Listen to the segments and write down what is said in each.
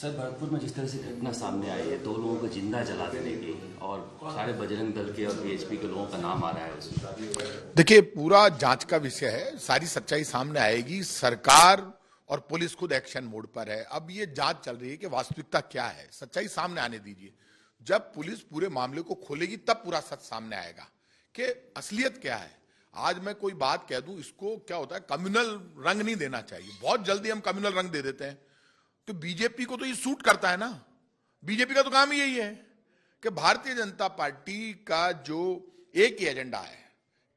Sir, Bharatpur में जिस तरह से घटना सामने आई है, दो लोगों को ज़िंदा जला देने की और सारे बजरंग दल के और बीएचपी के लोगों का नाम आ रहा है उसमें। देखिए, पूरा जाँच का विषय है, सारी सच्चाई सामने आएगी, सरकार और पुलिस खुद एक्शन मोड पर है। अब ये जाँच चल रही है कि वास्तविकता क्या है। सच्चाई सामने आने दीजिए। जब पुलिस पूरे मामले को खोलेगी, तब पूरा सच सामने आएगा कि असलियत क्या है। आज मैं कोई बात कह दूँ, इसको क्या होता है कम्युनल रंग नहीं देना चाहिए। बहुत जल्दी हम कम्युनल रंग दे देते हैं। तो बीजेपी को तो ये सूट करता है ना। बीजेपी का तो काम यही है कि भारतीय जनता पार्टी का जो एक ही एजेंडा है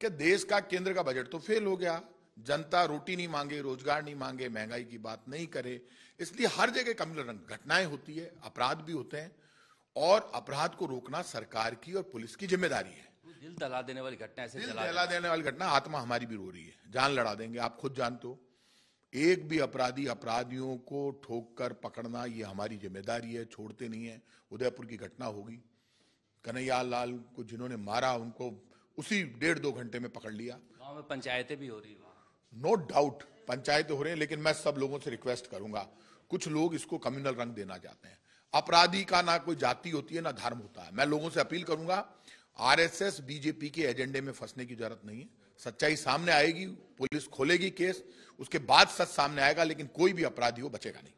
कि देश का केंद्र का बजट तो फेल हो गया। जनता रोटी नहीं मांगे रोज़गार नहीं मांगे महँगाई की बात नहीं करे। इसलिए हर जगह रंग घटनाएँ होती है अपराध भी होते हैं और अपराध को रोकना सरकार की और पुलिस की ज़िम्मेदारी है। दिल दहला देने वाली घटना ऐसे दिल दहला देने वाली घटना आत्मा हमारी भी रो रही है। जान लड़ा देंगे आप खुद जानते हो। एक भी अपराधी अपराधियों को ठोक कर पकड़ना ये हमारी ज़िम्मेदारी है छोड़ते नहीं है। उदयपुर की घटना होगी कन्हैया लाल को जिन्होंने मारा उनको उसी डेढ़ दो घंटे में पकड़ लिया। गाँव में पंचायतें भी हो रही नो डाउट पंचायतें हो रही हैं लेकिन मैं सब लोगों से रिक्वेस्ट करूँगा कुछ लोग इसको कम्युनल रंग देना चाहते हैं। अपराधी का ना कोई जाति होती है ना धर्म होता है। मैं लोगों से अपील करूँगा आरएसएस बीजेपी के एजेंडे में फंसने की ज़रूरत नहीं है। सच्चाई सामने आएगी पुलिस खोलेगी केस, उसके बाद सच सामने आएगा, लेकिन कोई भी अपराधी हो बचेगा नहीं।